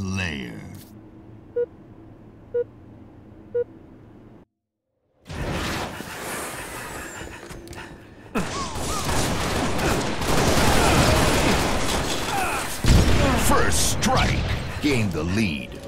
Slayer. First strike gained the lead.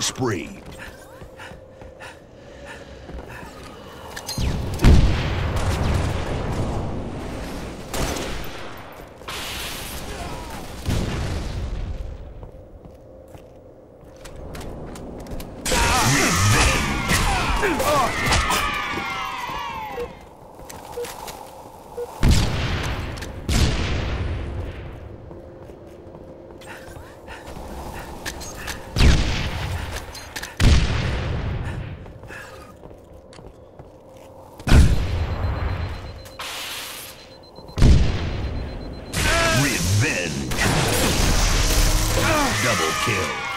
Spree. Double kill.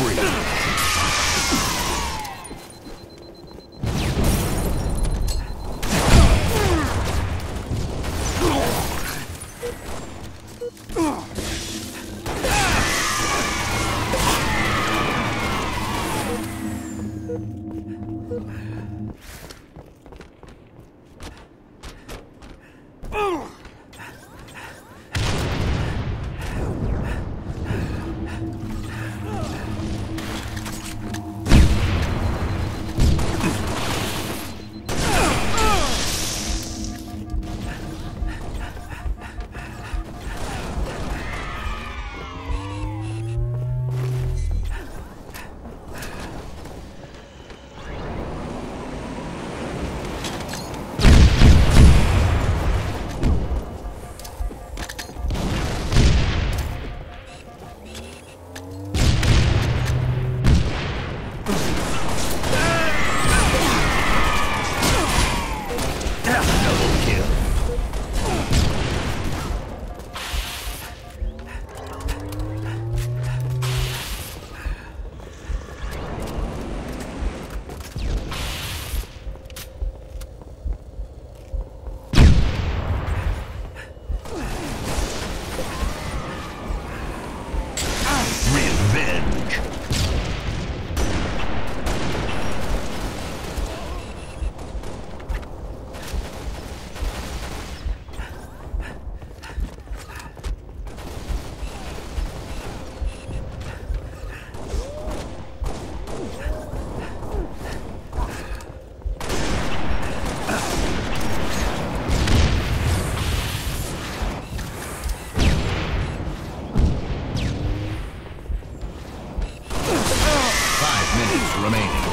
Spree. Minutes remaining.